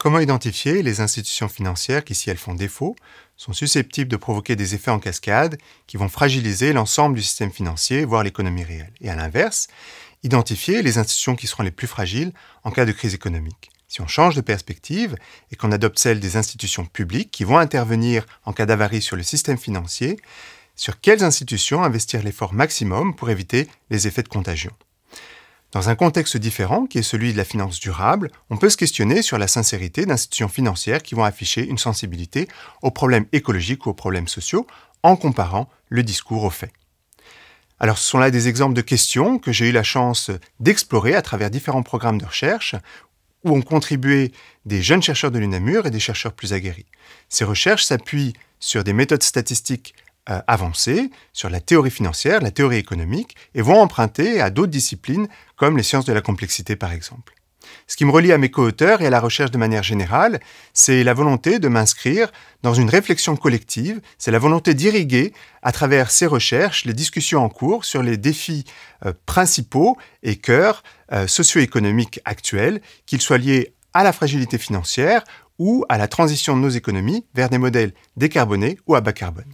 Comment identifier les institutions financières qui, si elles font défaut, sont susceptibles de provoquer des effets en cascade qui vont fragiliser l'ensemble du système financier, voire l'économie réelle? Et à l'inverse, identifier les institutions qui seront les plus fragiles en cas de crise économique. Si on change de perspective et qu'on adopte celle des institutions publiques qui vont intervenir en cas d'avarie sur le système financier, sur quelles institutions investir l'effort maximum pour éviter les effets de contagion? Dans un contexte différent, qui est celui de la finance durable, on peut se questionner sur la sincérité d'institutions financières qui vont afficher une sensibilité aux problèmes écologiques ou aux problèmes sociaux en comparant le discours aux faits. Alors ce sont là des exemples de questions que j'ai eu la chance d'explorer à travers différents programmes de recherche où ont contribué des jeunes chercheurs de l'UNAMUR et des chercheurs plus aguerris. Ces recherches s'appuient sur des méthodes statistiques euh, avancées, sur la théorie financière, la théorie économique, et vont emprunter à d'autres disciplines comme les sciences de la complexité par exemple. Ce qui me relie à mes co-auteurs et à la recherche de manière générale, c'est la volonté de m'inscrire dans une réflexion collective, c'est la volonté d'irriguer à travers ces recherches les discussions en cours sur les défis euh, principaux et cœurs euh, socio-économiques actuels, qu'ils soient liés à la fragilité financière ou à la transition de nos économies vers des modèles décarbonés ou à bas carbone.